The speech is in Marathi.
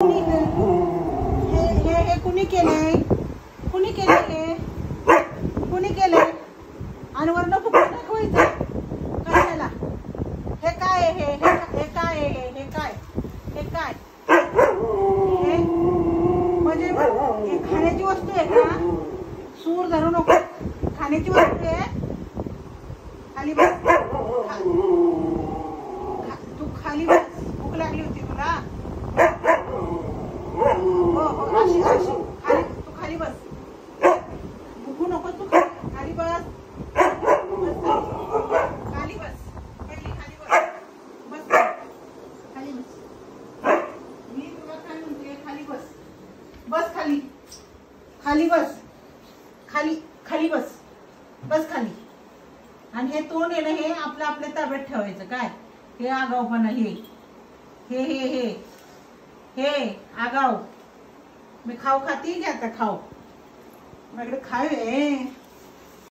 हे हे कुणी केलंय? कुणी केलंय? हे कुणी केलंय? आणि वरनं फुकट दाखवायचं. कशाला? हे काय हे हे काय हे हे काय? हे काय? हे? म्हणजे हे खाण्याची वस्तू आहे का? सूर धरू नको. खाण्याची वस्तू आहे? खाली बस. तू खाली बस. भूक लागली होती तुला हो हो अशी अशी खाली तू खाली बस. भुकू नको तू खाली बस. खाली बस. खाली बस बस खाली. बस मी तुला काय म्हणते खाली बस. बस खाली. खाली बस खाली खाली बस बस खाली आणि हे तोंड आहे ना हे आपलं आपल्या ताब्यात ठेवायचं. काय? हे आगाऊपणा हे. हे हे हे. आगाव मी खाऊ खाती की आता खाऊ? माझ्याकडे खाऊ आहे.